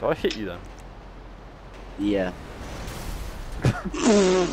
Do I hit you then? Yeah.